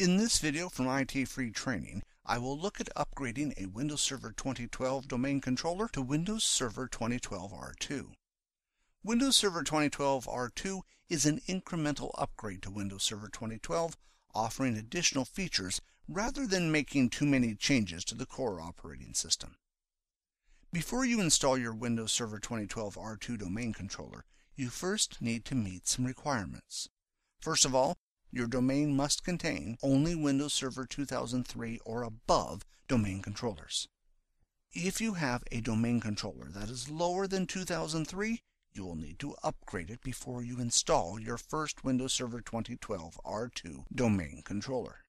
In this video from IT Free Training, I will look at upgrading a Windows Server 2012 domain controller to Windows Server 2012 R2. Windows Server 2012 R2 is an incremental upgrade to Windows Server 2012, offering additional features rather than making too many changes to the core operating system. Before you install your Windows Server 2012 R2 domain controller, you first need to meet some requirements. First of all, your domain must contain only Windows Server 2003 or above domain controllers. If you have a domain controller that is lower than 2003, you will need to upgrade it before you install your first Windows Server 2012 R2 domain controller.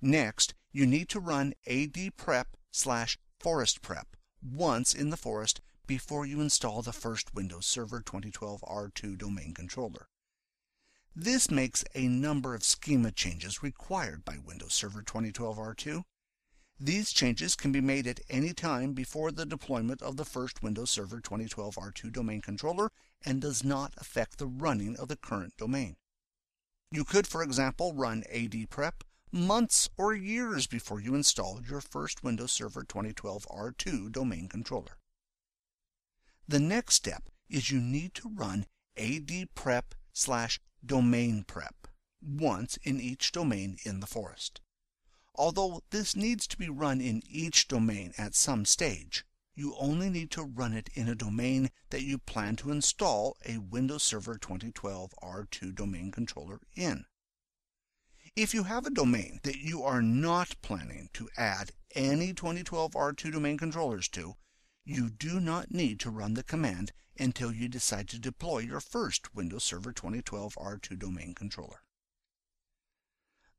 Next, you need to run adprep slash forestprep once in the forest before you install the first Windows Server 2012 R2 domain controller. This makes a number of schema changes required by Windows Server 2012 R2. These changes can be made at any time before the deployment of the first Windows Server 2012 R2 domain controller and does not affect the running of the current domain. You could, for example, run adprep months or years before you installed your first Windows Server 2012 R2 domain controller. The next step is you need to run adprep slash domain prep once in each domain in the forest. Although this needs to be run in each domain at some stage, you only need to run it in a domain that you plan to install a Windows Server 2012 R2 domain controller in. If you have a domain that you are not planning to add any 2012 R2 domain controllers to, you do not need to run the command until you decide to deploy your first Windows Server 2012 R2 domain controller.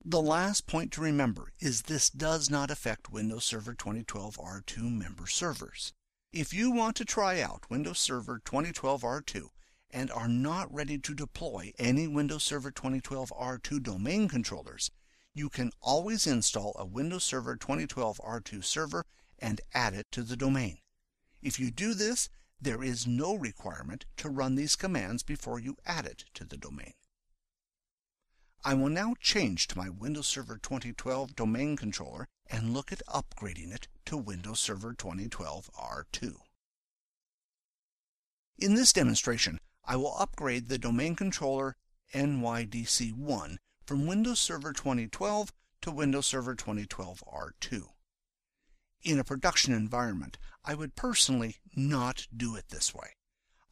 The last point to remember is this does not affect Windows Server 2012 R2 member servers. If you want to try out Windows Server 2012 R2 and are not ready to deploy any Windows Server 2012 R2 domain controllers, you can always install a Windows Server 2012 R2 server and add it to the domain. If you do this, there is no requirement to run these commands before you add it to the domain. I will now change to my Windows Server 2012 domain controller and look at upgrading it to Windows Server 2012 R2. In this demonstration, I will upgrade the domain controller NYDC1 from Windows Server 2012 to Windows Server 2012 R2. In a production environment, I would personally not do it this way.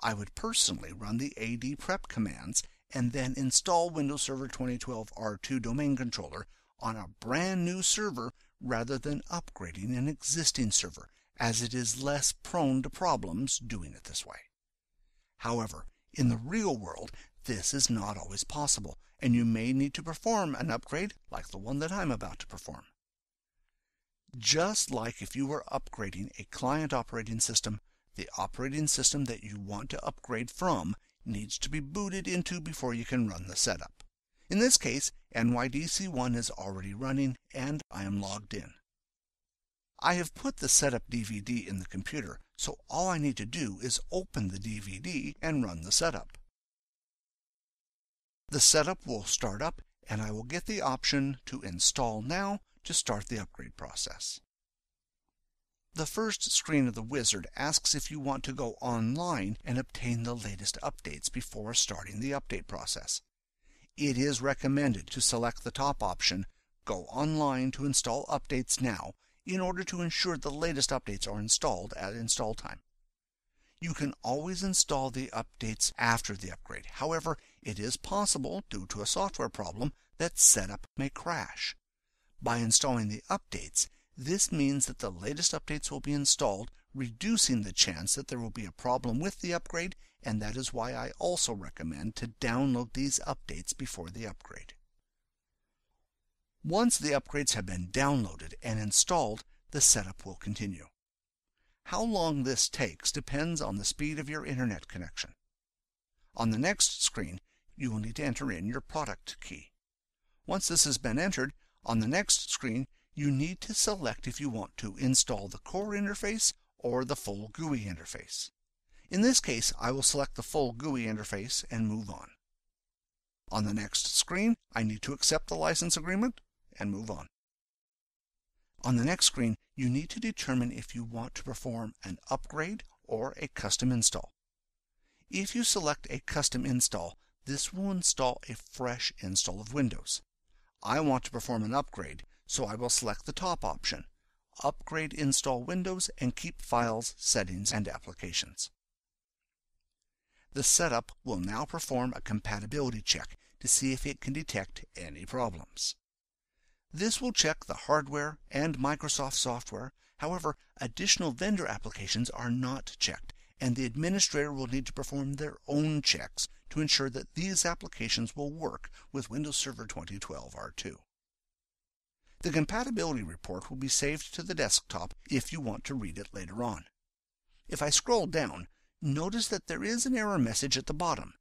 I would personally run the AD prep commands and then install Windows Server 2012 R2 domain controller on a brand new server rather than upgrading an existing server, as it is less prone to problems doing it this way. However, in the real world, this is not always possible, and you may need to perform an upgrade like the one that I'm about to perform. Just like if you were upgrading a client operating system, the operating system that you want to upgrade from needs to be booted into before you can run the setup. In this case, NYDC1 is already running and I am logged in. I have put the setup DVD in the computer, so all I need to do is open the DVD and run the setup. The setup will start up and I will get the option to install now to start the upgrade process. The first screen of the wizard asks if you want to go online and obtain the latest updates before starting the update process. It is recommended to select the top option, Go online to install updates now, in order to ensure the latest updates are installed at install time. You can always install the updates after the upgrade. However, it is possible, due to a software problem, that setup may crash. By installing the updates, this means that the latest updates will be installed, reducing the chance that there will be a problem with the upgrade, and that is why I also recommend to download these updates before the upgrade. Once the upgrades have been downloaded and installed, the setup will continue. How long this takes depends on the speed of your internet connection. On the next screen, you will need to enter in your product key. Once this has been entered, on the next screen, you need to select if you want to install the core interface or the full GUI interface. In this case, I will select the full GUI interface and move on. On the next screen, I need to accept the license agreement, and move on. On the next screen, you need to determine if you want to perform an upgrade or a custom install. If you select a custom install, this will install a fresh install of Windows. I want to perform an upgrade, so I will select the top option, Upgrade Install Windows and keep files, settings, and applications. The setup will now perform a compatibility check to see if it can detect any problems. This will check the hardware and Microsoft software. However, additional vendor applications are not checked, and the administrator will need to perform their own checks to ensure that these applications will work with Windows Server 2012 R2. The compatibility report will be saved to the desktop if you want to read it later on. If I scroll down, notice that there is an error message at the bottom.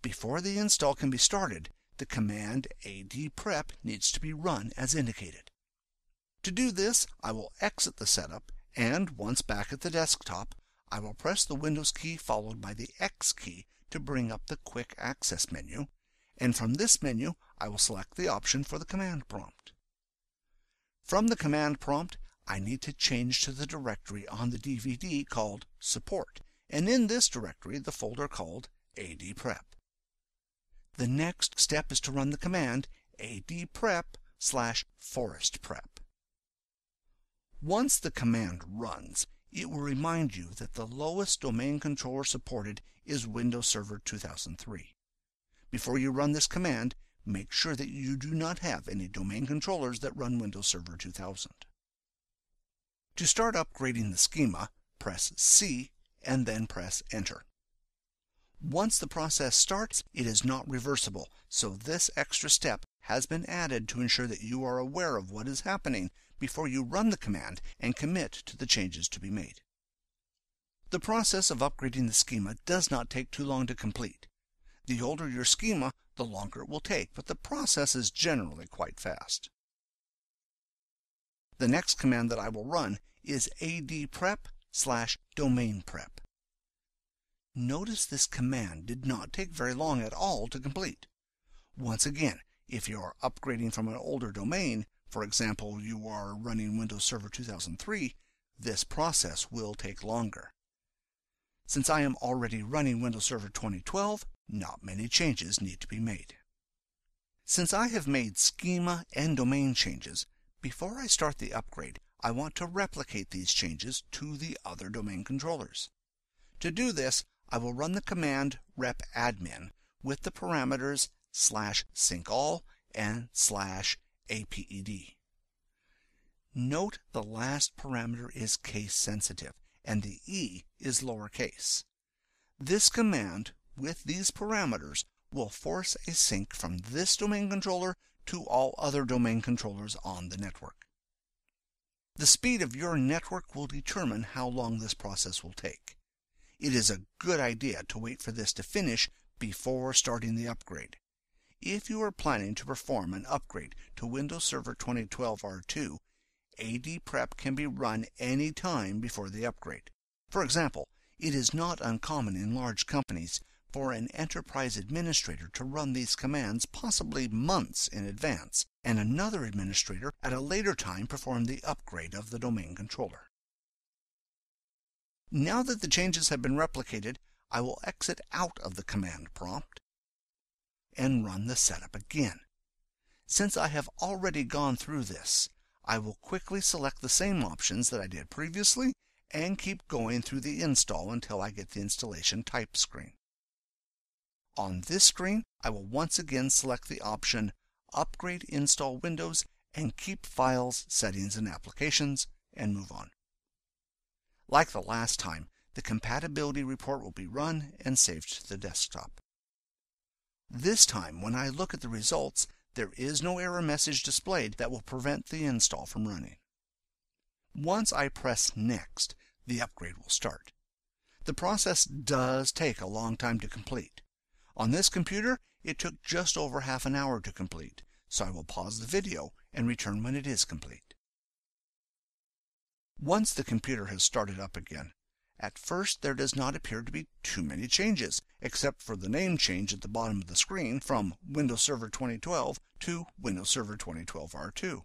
Before the install can be started, the command adprep needs to be run as indicated. To do this, I will exit the setup, and once back at the desktop, I will press the Windows key followed by the X key to bring up the Quick Access menu, and from this menu, I will select the option for the command prompt. From the command prompt, I need to change to the directory on the DVD called Support, and in this directory the folder called adprep. The next step is to run the command adprep slash forestprep. Once the command runs, it will remind you that the lowest domain controller supported is Windows Server 2003. Before you run this command, make sure that you do not have any domain controllers that run Windows Server 2000. To start upgrading the schema, press C and then press Enter. Once the process starts, it is not reversible, so this extra step has been added to ensure that you are aware of what is happening before you run the command and commit to the changes to be made. The process of upgrading the schema does not take too long to complete. The older your schema, the longer it will take, but the process is generally quite fast. The next command that I will run is adprep slash domain prep. Notice this command did not take very long at all to complete. Once again, if you are upgrading from an older domain, for example, you are running Windows Server 2003, this process will take longer. Since I am already running Windows Server 2012, not many changes need to be made. Since I have made schema and domain changes, before I start the upgrade, I want to replicate these changes to the other domain controllers. To do this, I will run the command repadmin with the parameters slash syncall and slash AeD. Note the last parameter is case sensitive and the e is lowercase. This command with these parameters will force a sync from this domain controller to all other domain controllers on the network. The speed of your network will determine how long this process will take it is a good idea to wait for this to finish before starting the upgrade. If you are planning to perform an upgrade to Windows Server 2012 R2, AD Prep can be run any time before the upgrade. For example, it is not uncommon in large companies for an enterprise administrator to run these commands possibly months in advance, and another administrator at a later time perform the upgrade of the domain controller. Now that the changes have been replicated, I will exit out of the command prompt and run the setup again. Since I have already gone through this, I will quickly select the same options that I did previously and keep going through the install until I get the installation type screen. On this screen, I will once again select the option Upgrade Install Windows and keep Files, Settings, and Applications and move on. Like the last time, the compatibility report will be run and saved to the desktop. This time, when I look at the results, there is no error message displayed that will prevent the install from running. Once I press Next, the upgrade will start. The process does take a long time to complete. On this computer, it took just over half an hour to complete, so I will pause the video and return when it is complete. Once the computer has started up again, At first there does not appear to be too many changes, except for the name change at the bottom of the screen from Windows Server 2012 to Windows Server 2012 R2.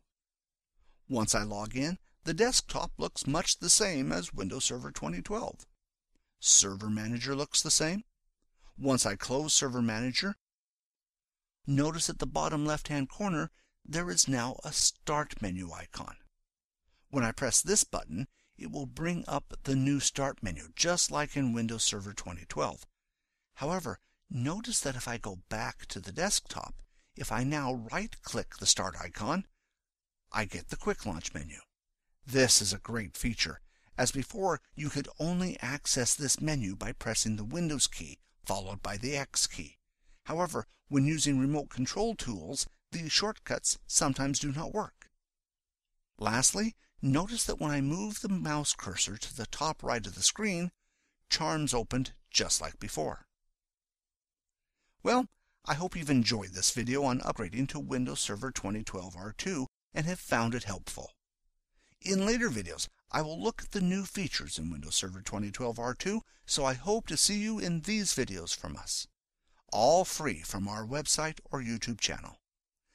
Once I log in, the desktop looks much the same as Windows Server 2012. Server Manager looks the same. Once I close Server Manager, notice at the bottom left-hand corner there is now a Start menu icon. When I press this button, it will bring up the new Start menu, just like in Windows Server 2012. However, notice that if I go back to the desktop, if I now right-click the Start icon, I get the Quick Launch menu. This is a great feature, as before you could only access this menu by pressing the Windows key followed by the X key. However, when using remote control tools, these shortcuts sometimes do not work. Lastly, notice that when I move the mouse cursor to the top right of the screen, Charms opened just like before. Well, I hope you've enjoyed this video on upgrading to Windows Server 2012 R2 and have found it helpful. In later videos, I will look at the new features in Windows Server 2012 R2, so I hope to see you in these videos from us. All free from our website or YouTube channel.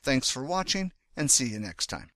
Thanks for watching, and see you next time.